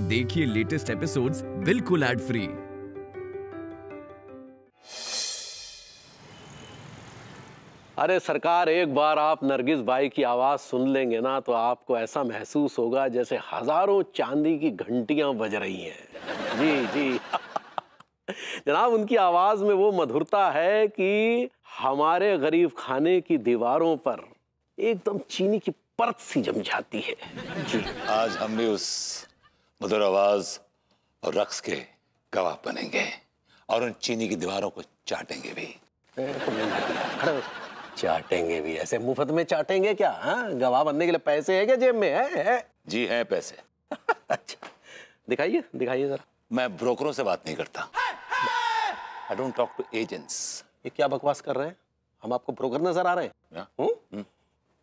देखिए latest episodes बिल्कुल ad free अरे सरकार एक बार आप नरगिस भाई की आवाज़ सुन लेंगे ना तो आपको ऐसा महसूस होगा जैसे हज़ारों चांदी की घंटियाँ बज रही हैं। जी जी। जनाब उनकी आवाज़ में वो मधुरता है कि हमारे गरीब खाने की दीवारों पर एकदम चीनी की परत सी जम जाती है। जी। आज हम भी उस मधुर आवाज़ और रक्स के गवाह बनेंगे और उन चीनी की दीवारों को चाटेंगे भी। चाटेंगे भी। ऐसे मुफ़्त में चाटेंगे क्या हाँ? गवाह बनने के लिए पैसे है क्या जेब में है, है? जी हैं पैसे। अच्छा। दिखाइए दिखाइए जरा। मैं ब्रोकरों से बात नहीं करता। I don't talk to agents ये क्या बकवास कर रहे हैं? हम आपको ब्रोकर नज़र आ रहे हैं. हम्म?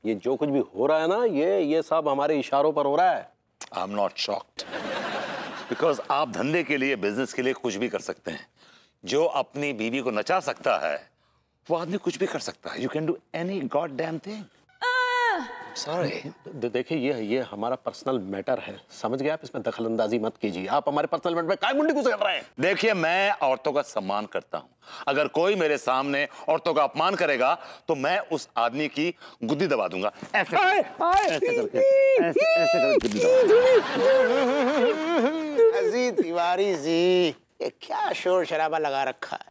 ये जो कुछ भी हो रहा है ना ये ये सब हमारे इशारों पर हो रहा है। I am not shocked because आप धंधे के लिए बिज़नेस के लिए कुछ भी कर सकते हैं। जो अपनी बीवी को नचा सकता है, वो आदमी कुछ भी कर सकता है। You can do any god damn thing sorry देखिए ये ये हमारा पर्सनल मैटर है समझ गए आप इसमें दखल अंदाजी मत कीजिए आप हमारे पर्सनल मैटर में काय मुंडी घुस कर रहे हैं देखिए मैं औरतों का सम्मान करता हूँ अगर कोई मेरे सामने औरतों का अपमान करेगा तो मैं उस आदमी की गुद्दी दबा दूँगा ऐसे आए, आए, ऐसे करके ऐसे ऐसे करके गुद्दी दबा अजी तिवारी जी ये क्या शोर शराबा लगा रखा है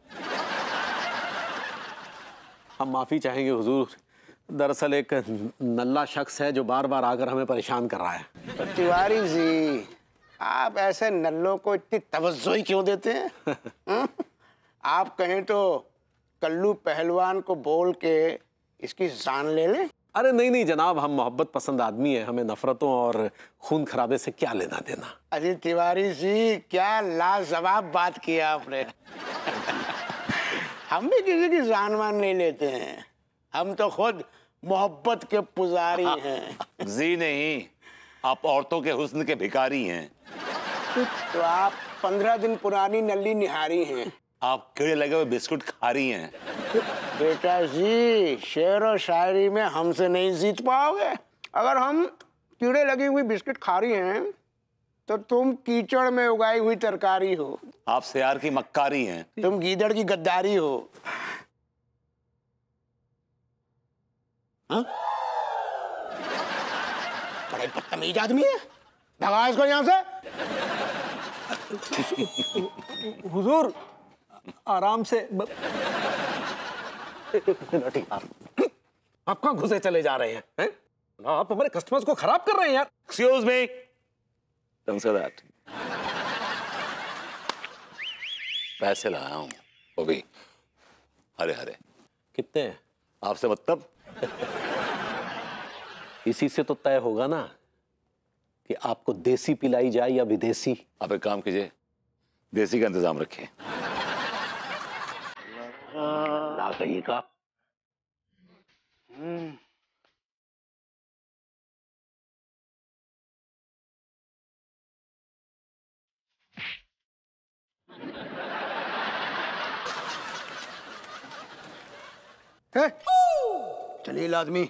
हम माफ़ी चाहेंगे हुजूर दरअसल एक नल्ला शख्स है जो बार बार आकर हमें परेशान कर रहा है। तिवारी जी आप ऐसे नल्लों को इतनी तवज्जो ही क्यों देते हैं? आप कहें तो कल्लू पहलवान को बोल के इसकी जान ले लें? अरे नहीं नहीं जनाब हम मोहब्बत पसंद आदमी है। हमें नफरतों और खून खराबे से क्या लेना देना? अजी तिवारी जी क्या लाजवाब बात किया आपने। हम भी किसी की जान मान नहीं लेते हैं। हम तो खुद मोहब्बत के पुजारी हैं। जी नहीं आप औरतों के हुस्न के भिकारी हैं। तो आप पंद्रह दिन पुरानी नल्ली निहारी हैं। आप कीड़े लगे हुए बिस्कुट खा रही हैं। बेटा जी शेर और शायरी में हमसे नहीं जीत पाओगे। अगर हम कीड़े लगी हुई बिस्किट खा रही हैं तो तुम कीचड़ में उगाई हुई तरकारी हो। आप सियार की मक्कारी हैं। तुम गीदड़ की गद्दारी हो। हाँ? बड़ा बदतमीज आदमी है। भगा इसको यहाँ से। हुजूर आराम से ब... आप। कहाँ घुसे चले जा रहे हैं हैं? आप हमारे कस्टमर्स को खराब कर रहे हैं यार। Excuse me don't say that पैसे लाया हूँ वो भी। हरे हरे कितने हैं? आपसे मतलब? इसी से तो तय होगा ना कि आपको देसी पिलाई जाए या विदेशी। आप एक काम कीजिए देसी का इंतज़ाम रखिए। ला कहिए का। आदमी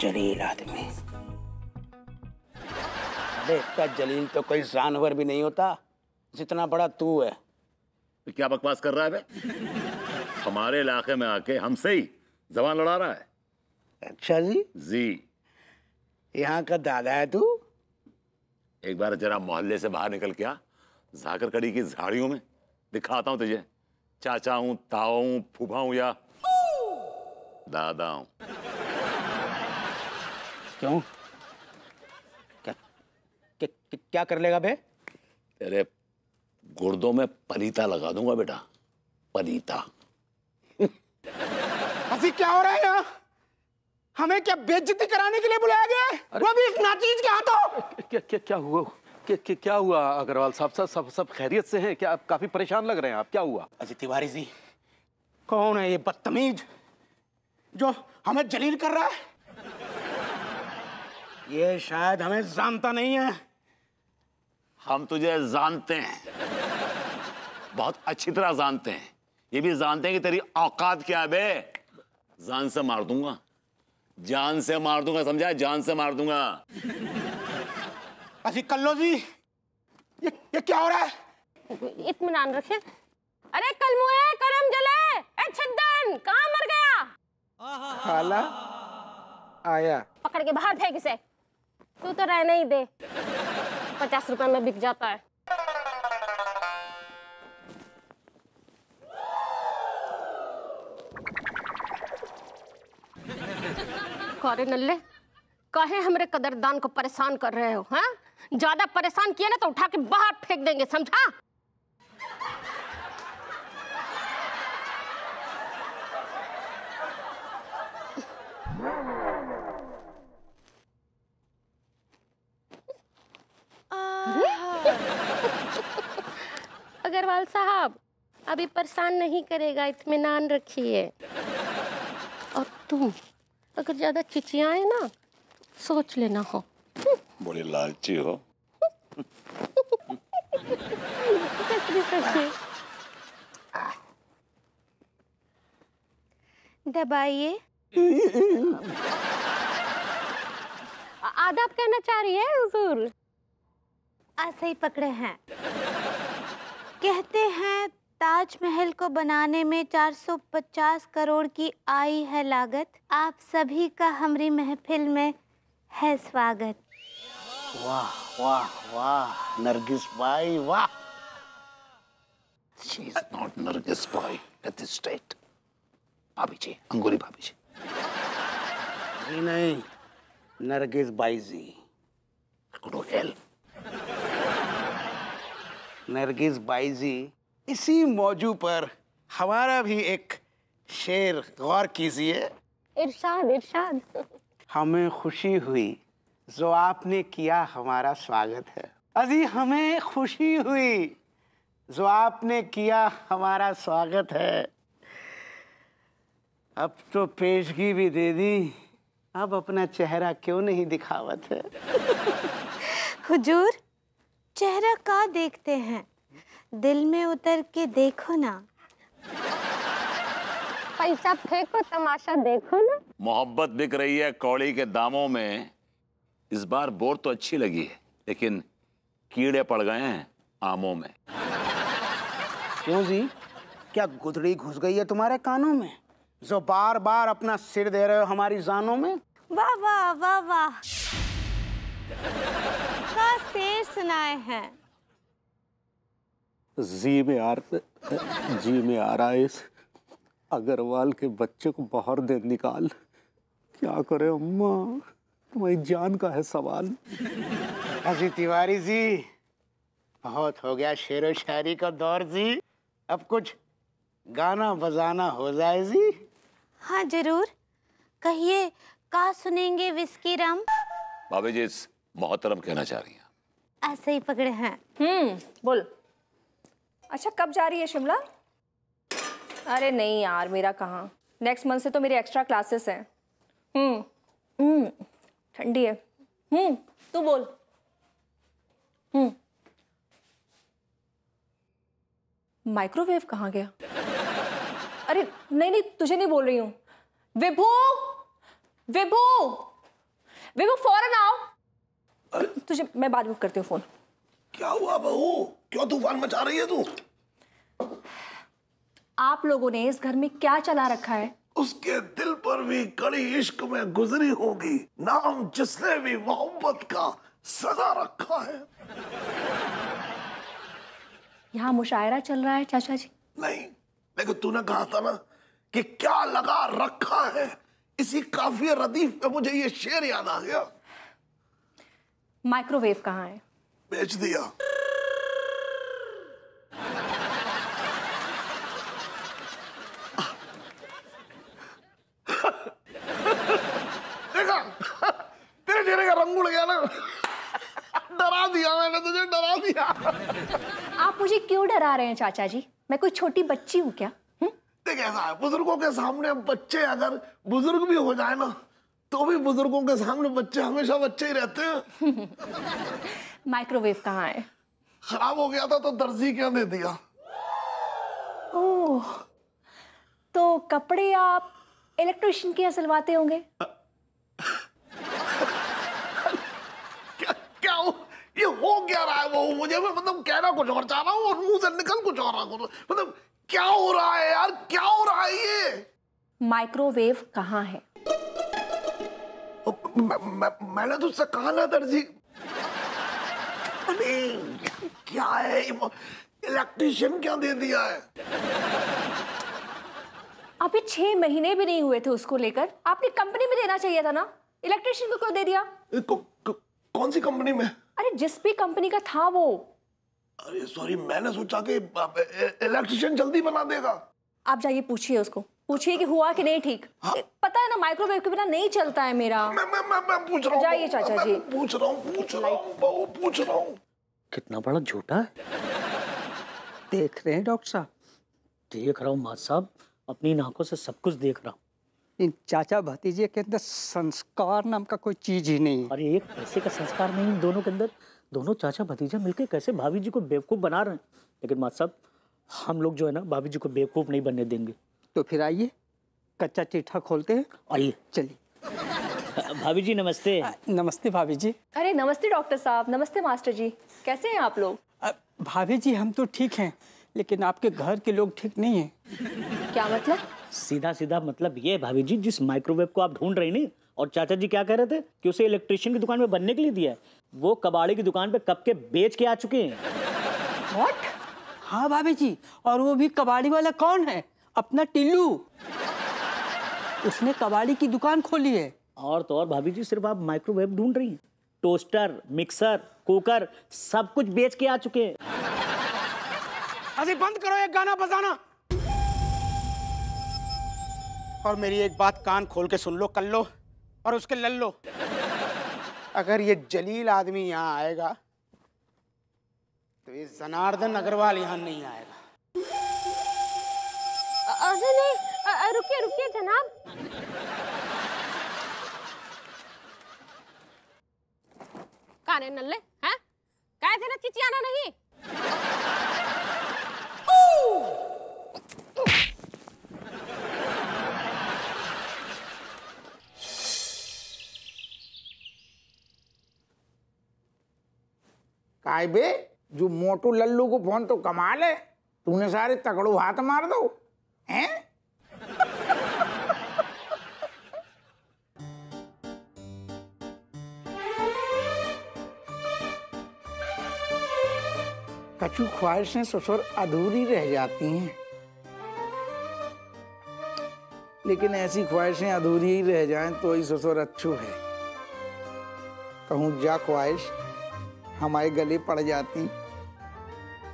जलील आदमी। अबे इतना जलील तो कोई जानवर भी नहीं होता जितना बड़ा तू है। तो क्या बकवास कर रहा है बे? हमारे इलाके में आके हमसे ही जबान लड़ा रहा है। अच्छा जी? जी। यहाँ का दादा है तू? एक बार जरा मोहल्ले से बाहर निकल के आ जाकर कड़ी की झाड़ियों में। दिखाता हूँ तुझे। चाचा हूँ ताऊ हूँ फूफा हूँ या दादा हूँ। क्यों? क्या क्या, कर लेगा बे? तेरे गुर्दों में पलीता लगा दूँगा बेटा। पलीता अजी क्या हो रहा है यहाँ? हमें क्या बेइज्जती कराने के लिए बुलाया गया है? वो भी इस नाचीज के हाथों। क्या क्या क्या हुआ? क्या क्या क्या हुआ अग्रवाल साहब? सब सब सब खैरियत से हैं? क्या आप काफ़ी परेशान लग रहे हैं? आप क्या हुआ? अजी तिवारी जी कौन है ये बदतमीज जो हमें जलील कर रहा है? ये शायद हमें जानता नहीं है। हम तुझे जानते हैं। बहुत अच्छी तरह जानते हैं। ये भी जानते हैं कि तेरी औकात क्या है बे? जान से मार दूँगा। जान से मार दूँगा समझा? जान से मार दूँगा। अजी कल्लो जी ये ये क्या हो रहा है? इत्मीनान रखे। अरे कल मुए करम जले। ए छिद्दन कहाँ मर गया? खाला आया। पकड़ के बाहर फेंक इसे। तू तो रहने ही दे। पचास रुपए में बिक जाता है। कौरे नल्ले काहे हमरे कदरदान को परेशान कर रहे हो हाँ? ज़्यादा परेशान किया ना तो उठा के बाहर फेंक देंगे, समझा? अग्रवाल साहब, अभी परेशान नहीं करेगा इत्मीनान रखिए। और तुम, अगर ज़्यादा चिचियाए ना, सोच लेना हो। बड़े लालची हो। दबाइए। आदाब कहना चाह रही है हुजूर? ऐसे ही पकड़े हैं। कहते हैं ताजमहल को बनाने में 450 करोड़ की आई है लागत। आप सभी का हमारी महफिल में है स्वागत। वाह वाह वाह नरगिस भाई वाह। She is not Nargis boy at this state bhabhi ji Angoori bhabhi ji. जी नहीं नरगिस बाई जी। गुड हेल्प नरगिस बाई जी इसी मौजू पर हमारा भी एक शेर गौर कीजिए। इरशाद इरशाद। हमें खुशी हुई जो आपने किया हमारा स्वागत है। अजी हमें खुशी हुई। जो आपने किया हमारा स्वागत है। अब तो पेशगी भी दे दी। अब अपना चेहरा क्यों नहीं दिखावत है? हुजूर चेहरा का देखते हैं? दिल में उतर के देखो ना। पैसा फेंको तमाशा देखो ना। मोहब्बत बिक रही है कौड़ी के दामों में। इस बार बोर तो अच्छी लगी है लेकिन कीड़े पड़ गए हैं आमों में। क्यों जी? क्या गुदड़ी घुस गई है तुम्हारे कानों में? जो बार बार अपना सिर दे रहे हो हमारी जानों में? वाह वाह वाह वाह। का शेर सुनाए हैं? जी में आ जी में आ रहा है इस अग्रवाल के बच्चे को बाहर दे निकाल। क्या करे अम्मा? तुम्हारी जान का है सवाल। अजी तिवारी जी बहुत हो गया शेर व शायरी का दौर जी। अब कुछ गाना बजाना हो जाए जी। हाँ ज़रूर। कहिए का सुनेंगे विस्की रम? भाभी जी मोहतरम कहना चाह रही हैं। ऐसे ही पकड़े हैं। हम्म बोल। अच्छा कब जा रही है शिमला? अरे नहीं यार मेरा कहाँ? नेक्स्ट मंथ से तो मेरी एक्स्ट्रा क्लासेस हैं। हम्म। हम्म। ठंडी है। हम्म तू बोल। हम्म। माइक्रोवेव कहाँ गया? अरे नहीं नहीं तुझे नहीं बोल रही हूँ। विभू! विभू! विभू फ़ौरन आओ। तुझे मैं बाद में करती हूँ फ़ोन क्या हुआ बहू? क्यों तूफ़ान मचा रही है तू? आप लोगों ने इस घर में क्या चला रखा है? उसके दिल पर भी कड़ी इश्क में गुजरी होगी। नाम जिसने भी मोहब्बत का सजा रखा है। यहाँ मुशायरा चल रहा है चाचा जी? नहीं लेकिन तूने कहा था ना कि क्या लगा रखा है? इसी काफ़ी रदीफ में मुझे ये शेर याद आ गया। माइक्रोवेव कहाँ है? बेच दिया। तेरे चेहरे का रंग उड़ गया ना डरा दिया मैंने तुझे डरा दिया आप मुझे क्यों डरा रहे हैं चाचा जी मैं कोई छोटी बच्ची हूँ क्या देख ऐसा है बुज़ुर्गों के सामने बच्चे अगर बुज़ुर्ग भी हो जाए ना तो भी बुज़ुर्गों के सामने बच्चे हमेशा बच्चे ही रहते हैं माइक्रोवेव कहाँ है खराब हो गया था तो दर्जी क्या दे दिया ओह तो कपड़े आप इलेक्ट्रिशियन के यहाँ सिलवाते होंगे क्या हो ये हो क्या रहा है वो? मुझे मैं मतलब कहना कुछ और चाह रहा हूँ और मुँह से निकल कुछ और रहा हूँ मतलब क्या हो रहा है यार? क्या हो रहा है ये? माइक्रोवेव कहाँ है? मैंने तुझसे कहा ना दर्जी। अरे क्या है इलेक्ट्रिशियन क्या दे दिया है? अभी छह महीने भी नहीं हुए थे उसको लेकर। आपने कंपनी में देना चाहिए था ना? इलेक्ट्रिशियन को क्यों दे दिया? को, को, कौन सी कंपनी में? अरे जिस भी कंपनी का था वो। अरे सॉरी मैंने सोचा कि इलेक्ट्रिशियन जल्दी बना देगा। आप जाइए पूछिए उसको। पूछिए कि हुआ कि नहीं ठीक। पता है ना माइक्रोवेव के बिना नहीं चलता है मेरा। मैं मैं मैं, मैं पूछ रहा हूँ जाइए चाचा जी। पूछ रहा हूँ पूछ रहा हूँ बहू पूछ रहा हूँ। कितना बड़ा झूठा है। देख रहे हैं डॉक्टर साहब। देख रहा हूँ माँ साहब। अपनी नाकों से सब कुछ देख रहा हूँ। इन चाचा भतीजे के अंदर संस्कार नाम का कोई चीज़ ही नहीं अरे एक पैसे का संस्कार नहीं इन दोनों के अंदर। दोनों चाचा भतीजा मिलकर कैसे भाभी जी को बेवकूफ़ बना रहे हैं? लेकिन माँ साहब हम लोग जो है ना भाभी जी को बेवकूफ़ नहीं बनने देंगे। तो फिर आइए कच्चा चिट्ठा खोलते हैं। आइए। चलिए। भाभी जी नमस्ते। आ, नमस्ते भाभी जी। अरे नमस्ते डॉक्टर साहब नमस्ते मास्टर जी। कैसे हैं आप लोग? भाभी जी हम तो ठीक हैं लेकिन आपके घर के लोग ठीक नहीं हैं। क्या मतलब? सीधा सीधा मतलब ये भाभी जी जिस माइक्रोवेव को आप ढूंढ रही नहीं और चाचा जी क्या कह रहे थे? कि उसे इलेक्ट्रिशियन की दुकान में बनने के लिए दिया है। वो कबाड़ी की दुकान पे कब के बेच के आ चुके हैं। व्हाट हाँ भाभी जी और वो भी कबाड़ी वाला कौन है? अपना टिल्लू। उसने कबाड़ी की दुकान खोली है। और तो और भाभी जी सिर्फ़ आप माइक्रोवेव ढूंढ रही हैं। टोस्टर मिक्सर कुकर सब कुछ बेच के आ चुके हैं। अरे बंद करो एक गाना बजाना। और मेरी एक बात कान खोल के सुन लो कर लो और उसके लल लो। अगर ये जलील आदमी यहाँ आएगा तो ये जनार्दन अग्रवाल यहाँ नहीं आएगा। अरे नहीं रुकिए रुकिए, जनाब। काने नल्ले, हैं? कहे थे ना, चिचियाना नहीं? काय बे जो मोटू लल्लू को फ़ोन तो कमाल है। तूने सारे तकड़ो हाथ मार दो, हैं? कछु ख्वाहिशें ससुर अधूरी रह जाती हैं। लेकिन ऐसी ख्वाहिशें अधूरी ही रह जाएँ तो ही ससुर अच्छू है। कहूँ, जा ख्वाहिश हमारे गले पड़ जाती।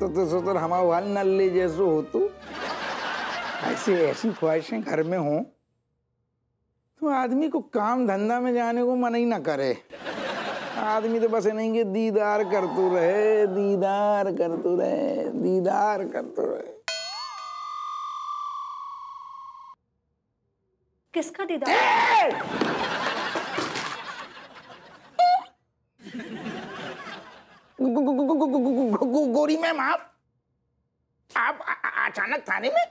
तो तो ससुर हमारा वाल नल्ले जैसो हो तू। ऐसे ऐसी ख्वाहिशें घर में हों तो आदमी को काम धंधा में जाने को मन ही ना करे। आदमी तो बस नहीं कि दीदार करतू रहे दीदार करतू रहे दीदार करतू रहे। किसका दीदार? गोरी मैम आप आप अचानक थाने में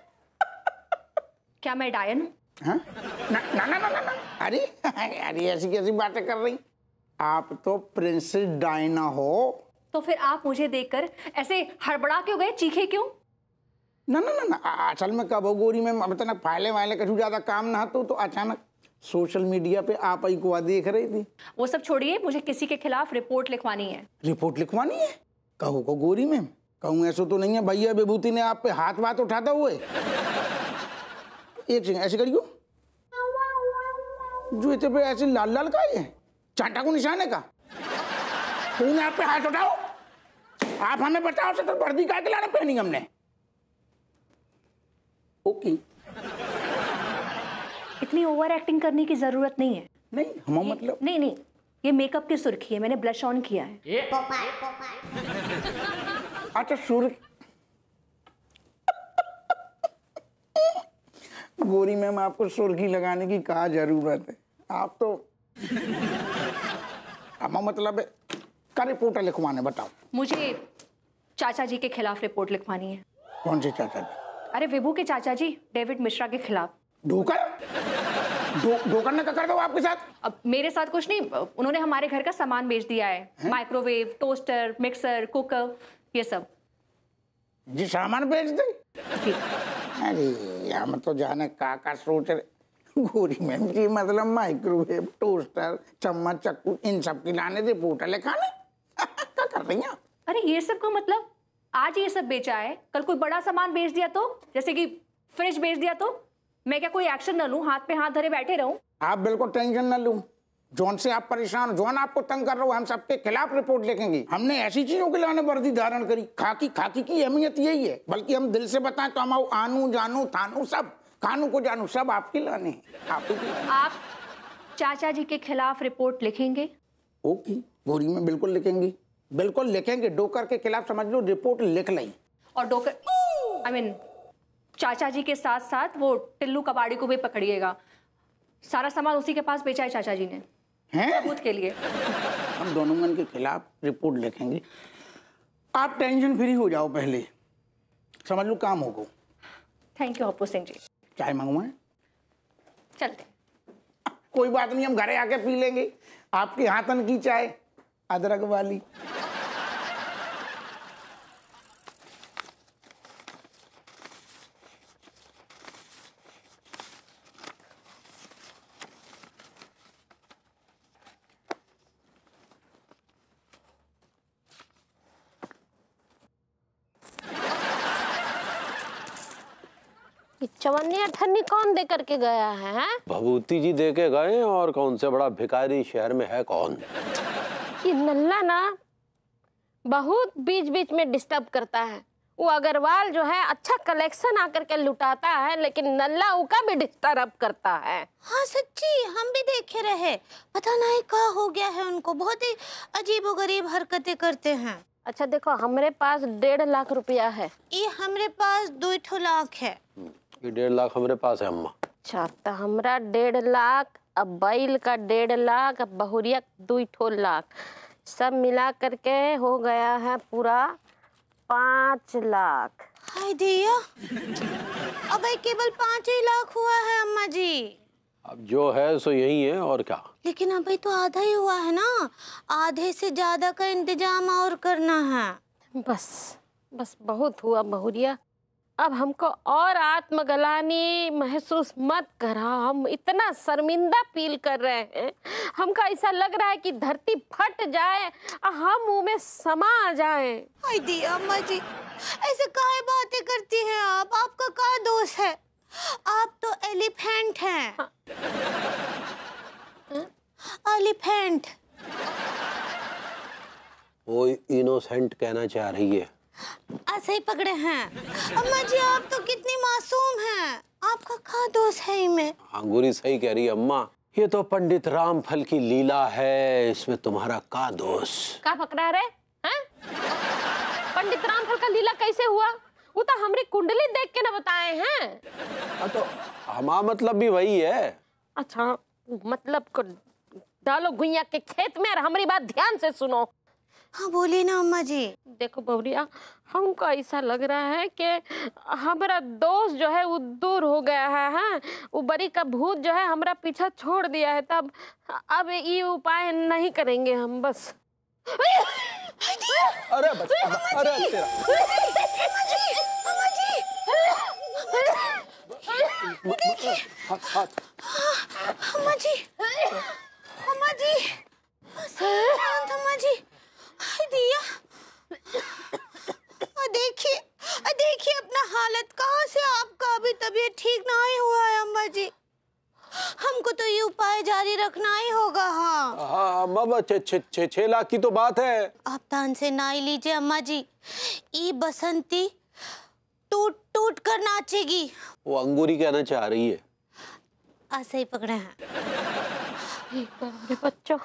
क्या मैं डायन हूँ? ना ना ना ना ना, ना अरे अरे ऐसी कैसी बातें कर रही आप तो प्रिंसेस डायना हो तो फिर आप मुझे देखकर ऐसे हड़बड़ा क्यों गए चीखे क्यों ना ना ना ना असल में कब हो गोरी मैम अब तक फाइले वाइले कछु ज़्यादा काम ना तो तो अचानक सोशल मीडिया पे आप ही को देख रही थी। वो सब छोड़िए मुझे किसी के खिलाफ रिपोर्ट लिखवानी है। रिपोर्ट लिखवानी है? कहो को गोरी मैम कहूँ ऐसा तो नहीं है भैया विभूति ने आप पे हाथ वाथ उठाता हुए। एक सेकंड ऐसे करियो। जो इतने पे ऐसे लाल लाल का है चांटा को निशान है का तूने आप पे हाथ उठाओ। आप हमें बताओ तो वर्दी का लाना पहनी हमने। ओके। इतनी ओवर एक्टिंग करने की ज़रूरत नहीं है। नहीं हम मतलब नहीं नहीं ये मेकअप की सुर्खी है मैंने ब्लश ऑन किया है। अच्छा सुर्ख गोरी मैम आपको सुर्खी लगाने की कहा ज़रूरत है? आप तो हम मतलब का रिपोर्ट लिखवाने बताओ। मुझे चाचा जी के खिलाफ रिपोर्ट लिखवानी है। कौन से चाचा जी? अरे विभू के चाचा जी डेविड मिश्रा के खिलाफ। ढोकर ने क्या कर दो आपके साथ। अब मेरे साथ कुछ नहीं उन्होंने हमारे घर का सामान बेच दिया है। माइक्रोवेव टोस्टर मिक्सर कुकर ये सब। जी सामान बेच दे। अरे हम तो जाने का का सोच रहे गोरी मैम जी मतलब माइक्रोवेव टोस्टर चम्मच चक्कू इन सब की लाने दे रिपोर्ट लिखाने क्या कर रही हैं? अरे ये सब का मतलब आज ये सब बेचा है। कल कोई बड़ा सामान बेच दिया तो? जैसे कि फ्रिज बेच दिया तो? मैं क्या कोई एक्शन न लूँ? हाथ पे हाथ धरे बैठे रहूँ? आप बिल्कुल टेंशन न लूँ। जोन से आप परेशान जौन आपको तंग कर रहे हो। हम सबके खिलाफ रिपोर्ट लिखेंगे। हमने ऐसी चीज़ों के लाने वर्दी धारण करी। खाकी खाकी की अहमियत यही है। बल्कि हम दिल से बताएँ तो हम आनू जानू थानू सब कानू को जानू सब आपके लाने आप आप चाचा जी के खिलाफ रिपोर्ट लिखेंगे? ओके गोरी में बिल्कुल लिखेंगे। बिल्कुल लिखेंगे। डोकर के खिलाफ समझ लो रिपोर्ट लिख ली और डोकर आई मीन चाचा जी के साथ साथ वो टिल्लू कबाड़ी को भी पकड़िएगा। सारा सामान उसी के पास बेचा है चाचा जी ने। हैं? सबूत के लिए। हम दोनों मन के खिलाफ रिपोर्ट लिखेंगे। आप टेंशन फ्री हो जाओ पहले। समझ लो काम होगा थैंक यू अप्पू सिंह जी। चाय मंगवाएँ? चलते। कोई बात नहीं हम घरे आके पी लेंगे। आपके हाथन की चाय अदरक वाली। ये चवन्नी अठन्नी कौन दे करके गया है हैं? भभूति जी दे के गए और कौन से बड़ा भिकारी शहर में है कौन? ये नल्ला ना बहुत बीच बीच में डिस्टर्ब करता है। वो अग्रवाल जो है अच्छा कलेक्शन आकर के लुटाता है लेकिन नल्ला उका भी डिस्टर्ब करता है। हाँ सच्ची हम भी देखे रहे। पता नहीं क्या हो गया है उनको। बहुत ही अजीब गरीब हरकतें करते हैं। अच्छा देखो हमारे पास डेढ़ लाख रुपया है। ये हमारे पास दो लाख है। ये डेढ़ लाख हमारे पास है अम्मा। अच्छा तो हमारा डेढ़ लाख अब बैल का डेढ़ लाख अब बहुरिया दो ठो लाख। सब मिला करके हो गया है पूरा पाँच लाख। हाय दिया। अब ये केवल पाँच ही लाख हुआ है अम्मा जी। अब जो है सो यही है और क्या? लेकिन अभी तो आधा ही हुआ है ना? आधे से ज़्यादा का इंतज़ाम और करना है। बस बस बहुत हुआ बहुरिया। अब हमको और आत्मगलानी महसूस मत करा। हम इतना शर्मिंदा फील कर रहे हैं। हमका ऐसा लग रहा है कि धरती फट जाए और हम मुँह में समा जाए। अम्मा जी ऐसे काहे बातें करती हैं आप? आपका क्या दोष है? आप तो एलिफेंट हैं? एलिफेंट। वो इनोसेंट कहना चाह रही है। ऐसे ही पकड़े हैं। अम्मा जी आप तो कितनी मासूम हैं। आपका क्या दोष है इनमें? अंगूरी सही कह रही है अम्मा। ये तो पंडित रामफल की लीला है इसमें तुम्हारा का दोष? का पकड़ा रे हैं? पंडित रामफल का लीला कैसे हुआ? वो तो हमरी कुंडली देख के ना बताए हैं। हाँ तो हमारा मतलब भी वही है। अच्छा मतलब डालो गुइया के खेत में और हमारी बात ध्यान से सुनो। हाँ बोलिए ना अम्मा जी। देखो बबरिया हमको ऐसा लग रहा है कि हमारा दोस्त जो है वो दूर हो गया है हाँ? वो बड़ी का भूत जो है हमारा पीछा छोड़ दिया है तब अब ये उपाय नहीं करेंगे हम बस। अरे अरे तेरा अम्मा जी अम्मा जी। शांत अम्मा जी। दिया? देखिए देखिए अपना हालत कहाँ से आपका अभी तबीयत ठीक नहीं हुआ है अम्मा जी हमको तो ये उपाय जारी रखना ही होगा हाँ। हाँ अम्मा बस छः छः छः छः लाख की तो बात है। आप तान से ना ही लीजिए अम्मा जी ई बसंती टूट टूट कर नाचेगी। वो अंगूरी कहना चाह रही है। ऐसे ही पकड़े हैं बच्चों?